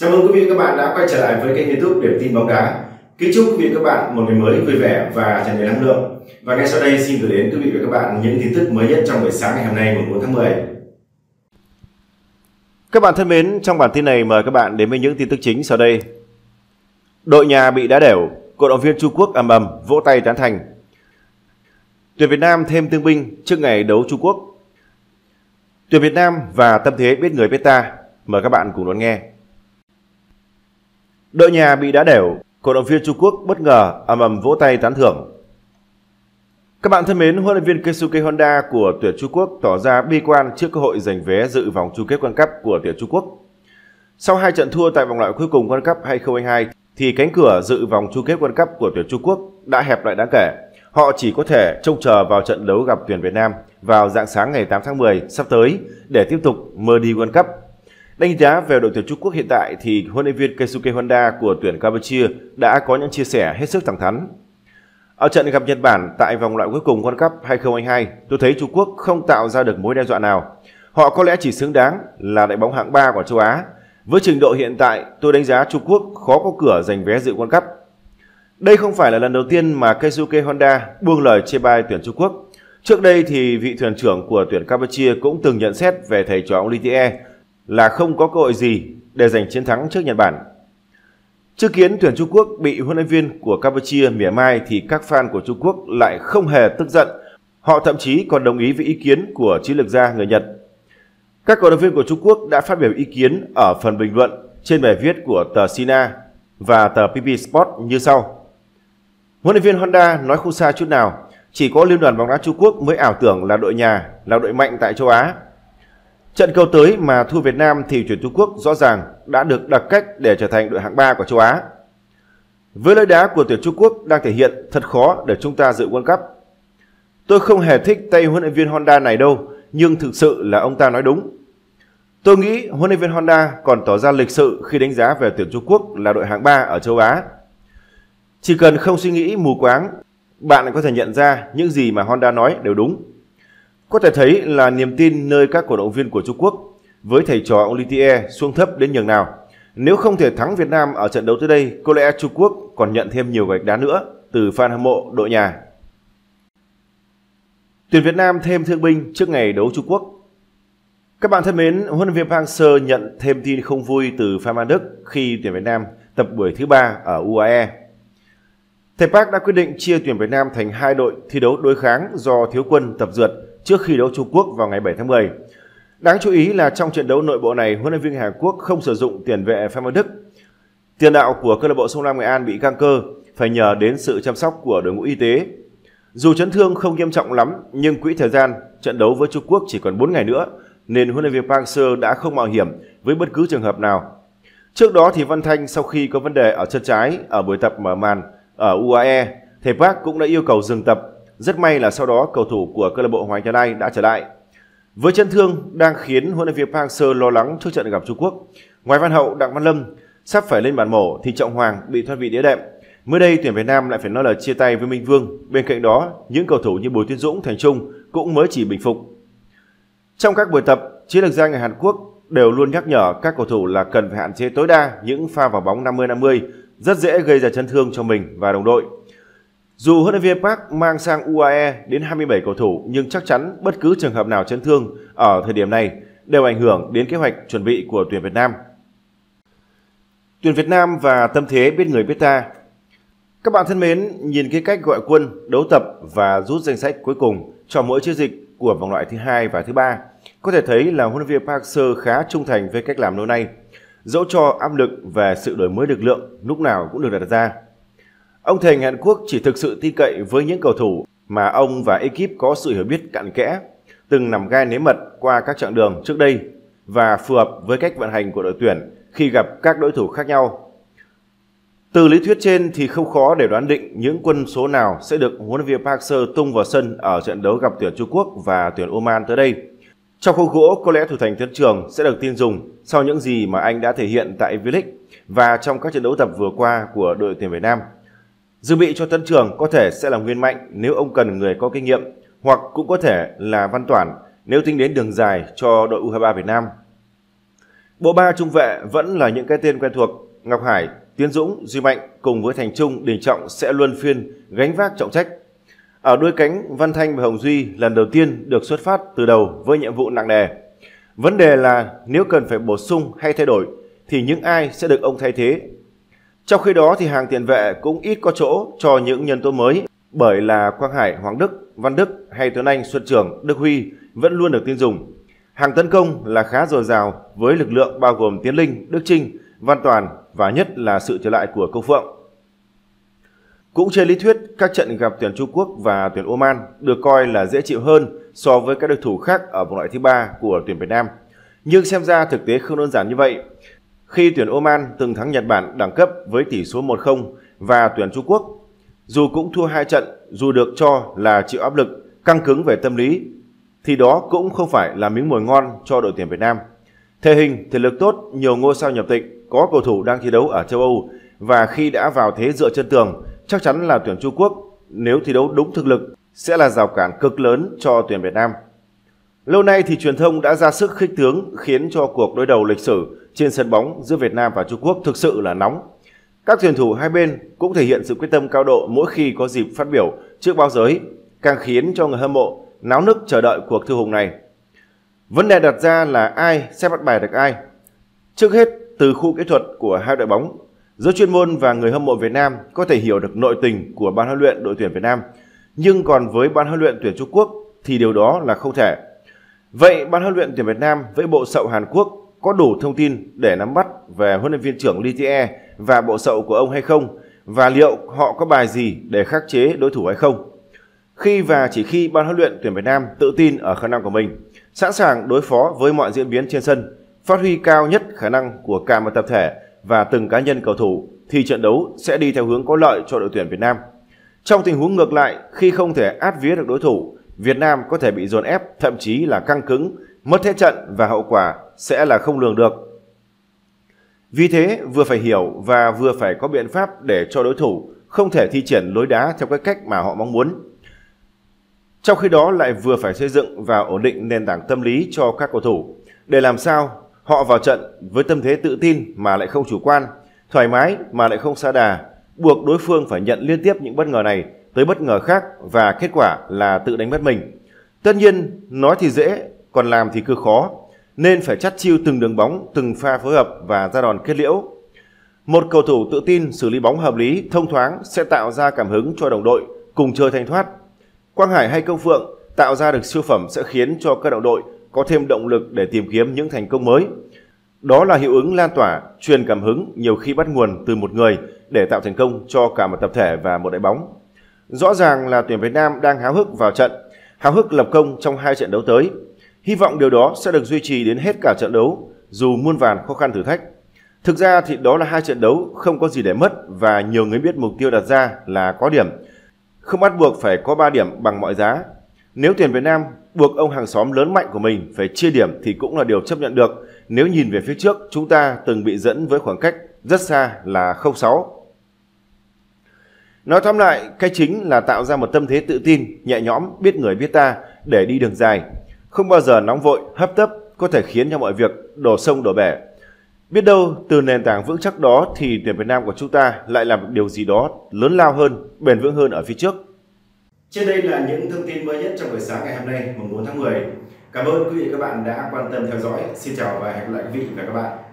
Chào mừng quý vị và các bạn đã quay trở lại với kênh youtube Điểm tin bóng đá. Kính chúc quý vị và các bạn một ngày mới vui vẻ và tràn đầy năng lượng. Và ngay sau đây xin gửi đến quý vị và các bạn những tin tức mới nhất trong buổi sáng ngày hôm nay 4 tháng 10. Các bạn thân mến, trong bản tin này mời các bạn đến với những tin tức chính sau đây. Đội nhà bị đá đều, cổ động viên Trung Quốc ầm ầm vỗ tay tán thành. Tuyển Việt Nam thêm thương binh trước ngày đấu Trung Quốc. Tuyển Việt Nam và tâm thế biết người biết ta. Mời các bạn cùng đón nghe. Đội nhà bị đá đều, cổ động viên Trung Quốc bất ngờ ầm ầm vỗ tay tán thưởng. Các bạn thân mến, huấn luyện viên Keisuke Honda của tuyển Trung Quốc tỏ ra bi quan trước cơ hội giành vé dự vòng chung kết World Cup của tuyển Trung Quốc. Sau hai trận thua tại vòng loại cuối cùng World Cup 2022 thì cánh cửa dự vòng chung kết World Cup của tuyển Trung Quốc đã hẹp lại đáng kể. Họ chỉ có thể trông chờ vào trận đấu gặp tuyển Việt Nam vào dạng sáng ngày 8 tháng 10 sắp tới để tiếp tục mơ đi World Cup. Đánh giá về đội tuyển Trung Quốc hiện tại thì huấn luyện viên Keisuke Honda của tuyển Campuchia đã có những chia sẻ hết sức thẳng thắn. Ở trận gặp Nhật Bản tại vòng loại cuối cùng World Cup 2022, tôi thấy Trung Quốc không tạo ra được mối đe dọa nào. Họ có lẽ chỉ xứng đáng là đại bóng hạng 3 của châu Á. Với trình độ hiện tại, tôi đánh giá Trung Quốc khó có cửa giành vé dự World Cup. Đây không phải là lần đầu tiên mà Keisuke Honda buông lời chê bai tuyển Trung Quốc. Trước đây thì vị thuyền trưởng của tuyển Campuchia cũng từng nhận xét về thầy trò ông Litie là không có cơ hội gì để giành chiến thắng trước Nhật Bản. Trước kiến tuyển Trung Quốc bị huấn luyện viên của Campuchia mỉa mai thì các fan của Trung Quốc lại không hề tức giận. Họ thậm chí còn đồng ý với ý kiến của chiến lược gia người Nhật. Các cổ động viên của Trung Quốc đã phát biểu ý kiến ở phần bình luận trên bài viết của tờ Sina và tờ PP Sport như sau. Huấn luyện viên Honda nói không xa chút nào, chỉ có liên đoàn bóng đá Trung Quốc mới ảo tưởng là đội nhà, là đội mạnh tại châu Á Trận cầu tới mà thua Việt Nam thì tuyển Trung Quốc rõ ràng đã được đặt cách để trở thành đội hạng 3 của châu Á. Với lối đá của tuyển Trung Quốc đang thể hiện thật khó để chúng ta dự World Cup. Tôi không hề thích tay huấn luyện viên Honda này đâu, nhưng thực sự là ông ta nói đúng. Tôi nghĩ huấn luyện viên Honda còn tỏ ra lịch sự khi đánh giá về tuyển Trung Quốc là đội hạng 3 ở châu Á. Chỉ cần không suy nghĩ mù quáng, bạn có thể nhận ra những gì mà Honda nói đều đúng. Có thể thấy là niềm tin nơi các cổ động viên của Trung Quốc với thầy trò ông Litie xuống thấp đến nhường nào. Nếu không thể thắng Việt Nam ở trận đấu tới đây, có lẽ Trung Quốc còn nhận thêm nhiều gạch đá nữa từ fan hâm mộ đội nhà. Tuyển Việt Nam thêm thương binh trước ngày đấu Trung Quốc. Các bạn thân mến, huấn luyện viên Park Hang-seo nhận thêm tin không vui từ Phan Văn Đức khi tuyển Việt Nam tập buổi thứ ba ở UAE. Thầy Park đã quyết định chia tuyển Việt Nam thành hai đội thi đấu đối kháng do thiếu quân tập dượt trước khi đấu Trung Quốc vào ngày 7 tháng 10. Đáng chú ý là trong trận đấu nội bộ này, huấn luyện viên Hàn Quốc không sử dụng tiền vệ Phan Văn Đức. Tiền đạo của câu lạc bộ Sông Lam Nghệ An bị căng cơ, phải nhờ đến sự chăm sóc của đội ngũ y tế. Dù chấn thương không nghiêm trọng lắm, nhưng quỹ thời gian trận đấu với Trung Quốc chỉ còn 4 ngày nữa, nên huấn luyện viên Park Seo đã không mạo hiểm với bất cứ trường hợp nào. Trước đó thì Văn Thanh sau khi có vấn đề ở chân trái ở buổi tập mở màn ở UAE, thầy Park cũng đã yêu cầu dừng tập rất may là sau đó cầu thủ của câu lạc bộ Hoàng Gia Lai đã trở lại. Với chân thương đang khiến huấn luyện viên Park Seo lo lắng trước trận gặp Trung Quốc. Ngoài Văn Hậu, Đặng Văn Lâm sắp phải lên bàn mổ thì Trọng Hoàng bị thoát vị đĩa đệm. Mới đây tuyển Việt Nam lại phải nói lời chia tay với Minh Vương. Bên cạnh đó, những cầu thủ như Bùi Tiến Dũng, Thành Trung cũng mới chỉ bình phục. Trong các buổi tập, chiến lược gia người Hàn Quốc đều luôn nhắc nhở các cầu thủ là cần phải hạn chế tối đa những pha vào bóng 50-50 rất dễ gây ra chấn thương cho mình và đồng đội. Dù huấn luyện viên Park mang sang UAE đến 27 cầu thủ nhưng chắc chắn bất cứ trường hợp nào chấn thương ở thời điểm này đều ảnh hưởng đến kế hoạch chuẩn bị của tuyển Việt Nam. Tuyển Việt Nam và tâm thế biết người biết ta. Các bạn thân mến, nhìn cái cách gọi quân, đấu tập và rút danh sách cuối cùng cho mỗi chiến dịch của vòng loại thứ hai và thứ ba, có thể thấy là huấn luyện viên Park Seo khá trung thành với cách làm lâu nay, dẫu cho áp lực về sự đổi mới lực lượng lúc nào cũng được đặt ra. Ông thầy Hàn Quốc chỉ thực sự tin cậy với những cầu thủ mà ông và ekip có sự hiểu biết cặn kẽ, từng nằm gai nếm mật qua các chặng đường trước đây và phù hợp với cách vận hành của đội tuyển khi gặp các đối thủ khác nhau. Từ lý thuyết trên thì không khó để đoán định những quân số nào sẽ được huấn luyện viên Park Seo tung vào sân ở trận đấu gặp tuyển Trung Quốc và tuyển Oman tới đây. Trong khung gỗ, có lẽ thủ thành Tuấn Trường sẽ được tin dùng sau những gì mà anh đã thể hiện tại V-League và trong các trận đấu tập vừa qua của đội tuyển Việt Nam. Dự bị cho Tân Trường có thể sẽ là Nguyên Mạnh nếu ông cần người có kinh nghiệm, hoặc cũng có thể là Văn Toản nếu tính đến đường dài cho đội U23 Việt Nam. Bộ ba trung vệ vẫn là những cái tên quen thuộc, Ngọc Hải, Tiến Dũng, Duy Mạnh cùng với Thành Trung, Đình Trọng sẽ luân phiên gánh vác trọng trách. Ở đuôi cánh, Văn Thanh và Hồng Duy lần đầu tiên được xuất phát từ đầu với nhiệm vụ nặng nề. Vấn đề là nếu cần phải bổ sung hay thay đổi thì những ai sẽ được ông thay thế. Trong khi đó thì hàng tiền vệ cũng ít có chỗ cho những nhân tố mới bởi là Quang Hải, Hoàng Đức, Văn Đức hay Tuấn Anh, Xuân Trường, Đức Huy vẫn luôn được tin dùng. Hàng tấn công là khá dồi dào với lực lượng bao gồm Tiến Linh, Đức Trinh, Văn Toàn và nhất là sự trở lại của Công Phượng. Cũng trên lý thuyết, các trận gặp tuyển Trung Quốc và tuyển Oman được coi là dễ chịu hơn so với các đối thủ khác ở vòng loại thứ ba của tuyển Việt Nam. Nhưng xem ra thực tế không đơn giản như vậy. Khi tuyển Oman từng thắng Nhật Bản đẳng cấp với tỷ số 1-0 và tuyển Trung Quốc, dù cũng thua hai trận, dù được cho là chịu áp lực, căng cứng về tâm lý, thì đó cũng không phải là miếng mồi ngon cho đội tuyển Việt Nam. Thể hình, thể lực tốt, nhiều ngôi sao nhập tịch, có cầu thủ đang thi đấu ở châu Âu và khi đã vào thế dựa chân tường, chắc chắn là tuyển Trung Quốc nếu thi đấu đúng thực lực sẽ là rào cản cực lớn cho tuyển Việt Nam. Lâu nay thì truyền thông đã ra sức khích tướng khiến cho cuộc đối đầu lịch sử trên sân bóng giữa Việt Nam và Trung Quốc thực sự là nóng. Các tuyển thủ hai bên cũng thể hiện sự quyết tâm cao độ mỗi khi có dịp phát biểu trước báo giới, càng khiến cho người hâm mộ náo nức chờ đợi cuộc thư hùng này. Vấn đề đặt ra là ai sẽ bắt bài được ai. Trước hết, từ khu kỹ thuật của hai đội bóng, giới chuyên môn và người hâm mộ Việt Nam có thể hiểu được nội tình của ban huấn luyện đội tuyển Việt Nam, nhưng còn với ban huấn luyện tuyển Trung Quốc thì điều đó là không thể. Vậy ban huấn luyện tuyển Việt Nam với bộ sậu Hàn Quốc có đủ thông tin để nắm bắt về huấn luyện viên trưởng Lee Tie và bộ sậu của ông hay không và liệu họ có bài gì để khắc chế đối thủ hay không? Khi và chỉ khi ban huấn luyện tuyển Việt Nam tự tin ở khả năng của mình, sẵn sàng đối phó với mọi diễn biến trên sân, phát huy cao nhất khả năng của cả một tập thể và từng cá nhân cầu thủ thì trận đấu sẽ đi theo hướng có lợi cho đội tuyển Việt Nam. Trong tình huống ngược lại, khi không thể át vía được đối thủ, Việt Nam có thể bị dồn ép, thậm chí là căng cứng, mất thế trận và hậu quả sẽ là không lường được. Vì thế, vừa phải hiểu và vừa phải có biện pháp để cho đối thủ không thể thi triển lối đá theo cái cách mà họ mong muốn. Trong khi đó lại vừa phải xây dựng và ổn định nền tảng tâm lý cho các cầu thủ để làm sao họ vào trận với tâm thế tự tin mà lại không chủ quan, thoải mái mà lại không xa đà, buộc đối phương phải nhận liên tiếp những bất ngờ này tới bất ngờ khác và kết quả là tự đánh mất mình. Tất nhiên, nói thì dễ, còn làm thì cứ khó, nên phải chắt chiêu từng đường bóng, từng pha phối hợp và ra đòn kết liễu. Một cầu thủ tự tin xử lý bóng hợp lý, thông thoáng sẽ tạo ra cảm hứng cho đồng đội cùng chơi thanh thoát. Quang Hải hay Công Phượng tạo ra được siêu phẩm sẽ khiến cho các đồng đội có thêm động lực để tìm kiếm những thành công mới. Đó là hiệu ứng lan tỏa, truyền cảm hứng nhiều khi bắt nguồn từ một người để tạo thành công cho cả một tập thể và một đội bóng. Rõ ràng là tuyển Việt Nam đang háo hức vào trận, háo hức lập công trong hai trận đấu tới. Hy vọng điều đó sẽ được duy trì đến hết cả trận đấu, dù muôn vàn khó khăn thử thách. Thực ra thì đó là hai trận đấu không có gì để mất và nhiều người biết mục tiêu đặt ra là có điểm. Không bắt buộc phải có 3 điểm bằng mọi giá. Nếu tuyển Việt Nam buộc ông hàng xóm lớn mạnh của mình phải chia điểm thì cũng là điều chấp nhận được nếu nhìn về phía trước chúng ta từng bị dẫn với khoảng cách rất xa là 0-6. Nói tóm lại, cái chính là tạo ra một tâm thế tự tin, nhẹ nhõm, biết người biết ta để đi đường dài. Không bao giờ nóng vội, hấp tấp có thể khiến cho mọi việc đổ sông đổ bể. Biết đâu từ nền tảng vững chắc đó thì tuyển Việt Nam của chúng ta lại làm được điều gì đó lớn lao hơn, bền vững hơn ở phía trước. Trên đây là những thông tin mới nhất trong buổi sáng ngày hôm nay, mùng 4 tháng 10. Cảm ơn quý vị và các bạn đã quan tâm theo dõi. Xin chào và hẹn gặp lại quý vị và các bạn.